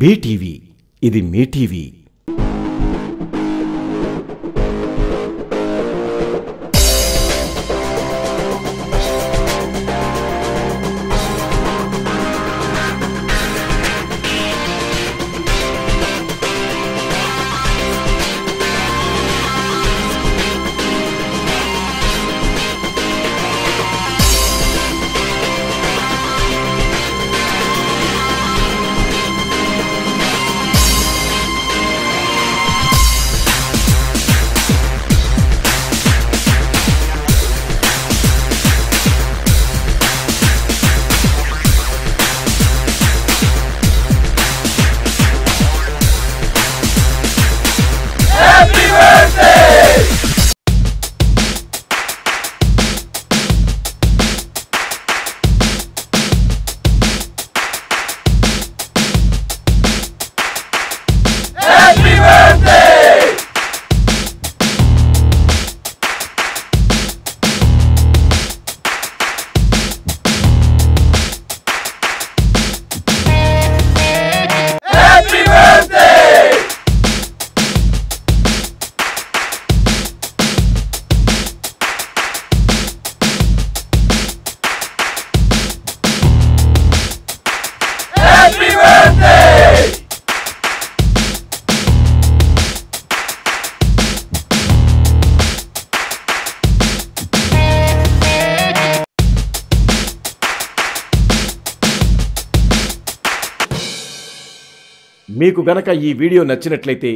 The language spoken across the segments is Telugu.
బీటీవీ ఇది మీ టీవీ. మీకు గనక ఈ వీడియో నచ్చినట్లయితే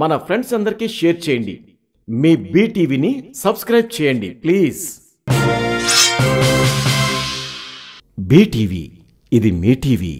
మన ఫ్రెండ్స్ అందరికీ షేర్ చేయండి. మీ బీటీవీని సబ్స్క్రైబ్ చేయండి ప్లీజ్. బీటీవీ ఇది మీ టీవీ.